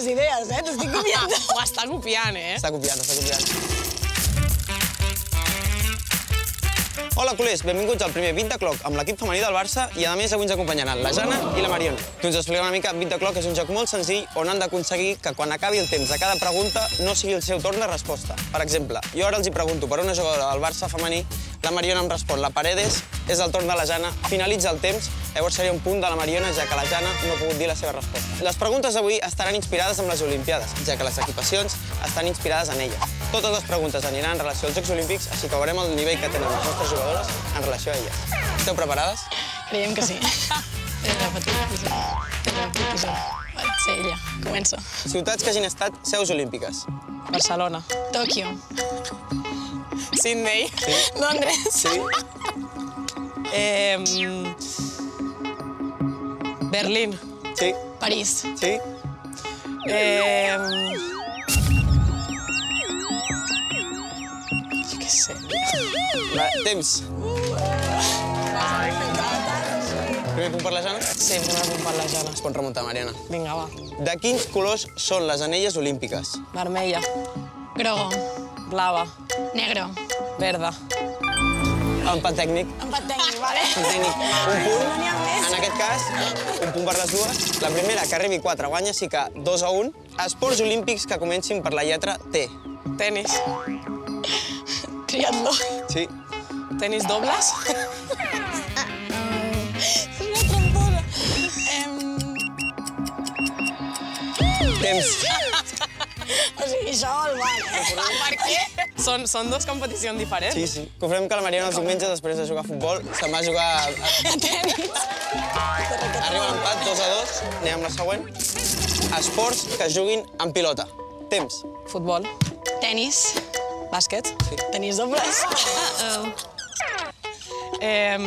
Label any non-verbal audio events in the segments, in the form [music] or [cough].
les idees, eh? T'estic copiant. [laughs] Ho està copiant, eh? Està copiant, està copiant. Hola, culers, benvinguts al primer 20 Clock amb l'equip femení del Barça i, a més, avui ens acompanyaran la Jana i la Mariona. Que us expliquem una mica, 20 Clock és un joc molt senzill on han d'aconseguir que quan acabi el temps de cada pregunta no sigui el seu torn de resposta. Per exemple, jo ara els hi pregunto per una jugadora del Barça femení, la Mariona em respon la Paredes, és el torn de la Jana, finalitza el temps, llavors seria un punt de la Mariona, ja que la Jana no ha pogut dir la seva resposta. Les preguntes d'avui estaran inspirades en les Olimpiades, ja que les equipacions estan inspirades en elles. Totes les preguntes aniran en relació als Jocs Olímpics, així que veurem el nivell que tenen les nostres jugadores en relació a elles. Esteu preparades? Creiem que sí. Ser ella. Comença. Ciutats que hagin estat seus olímpiques. Barcelona. Tòquio. Sydney. Sí. [laughs] Londres. Sí? Eh, Berlín. Sí? París. Sí? Eh, jo què sé. Va, temps. Primer punt per la Jana. Sí, primer punt per la Jana. Es pot remuntar, Mariana. Vinga, va. De quins colors són les anelles olímpiques? Vermella. Grogo. Blava. Negro. Verda. Empat tècnic. Empat tècnic, vale? Empat tècnic. Un punt. En aquest cas, un punt per les dues. La primera, que arribi 4, guanya, sí que 2 a 1. Esports olímpics que comencin per la lletra T. Tenis. Triatló. Sí? Tenis dobles. És [laughs] una trampona. Em... Temps. O sigui, això el val, eh? Per què? Són, són dues competicions diferents. Sí, sí. Que la Mariana els diumenges, després de jugar a futbol, se'n va a jugar... [laughs] A... A tenis. Arriba l'empat, 2 a 2. Anem amb la següent. Esports que juguin amb pilota. Temps. Futbol. Tenis. Bàsquet. Sí. Tenis dobles. Eh,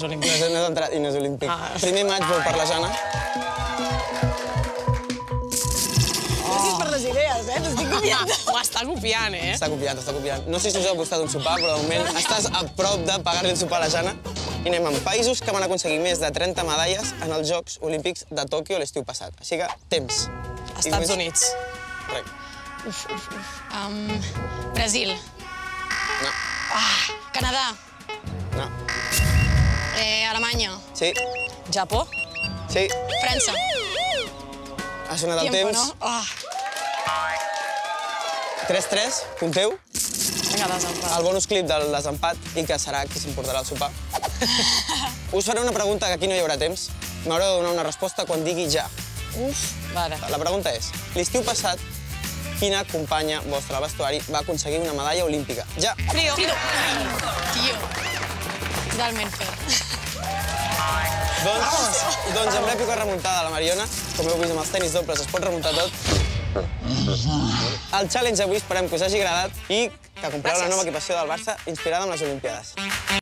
No és No no entrat i no és olímpic. Ah. Primer maig vol per la Jana. Gràcies per les idees, eh? T'estic copiant. [laughs] Ho està copiant, eh? Està copiant, està copiant. No sé si us heu costat un sopar, però de moment estàs a prop de pagar-li un sopar a la Jana. I anem amb països que van aconseguir més de 30 medalles en els Jocs Olímpics de Tòquio l'estiu passat. Així que, temps. Estats Units. Correcte. Um, Brasil. No, Ah, Canadà. Eh, Alemanya. Sí, Japó? sí. França. Ha sonat el Tiempo, temps. no? Ah, 3-3, compteu. Vinga, desempat. El bonus clip del desempat i que serà qui s'emportarà el sopar. [laughs] Us faré una pregunta que aquí no hi haurà temps. M'haureu de donar una resposta quan digui ja. Uf, vale. La pregunta és, l'estiu passat, quina companya vostra al vestuari va aconseguir una medalla olímpica? Ja. Frio. Frido. Tio. Totalment fer. Doncs, doncs amb l'èpica remuntada la Mariona, com heu vist amb els tenis dobles, es pot remuntar tot. El challenge d'avui esperem que us hagi agradat i que compreu la Gràcies. nova equipació del Barça inspirada en les Olimpiades.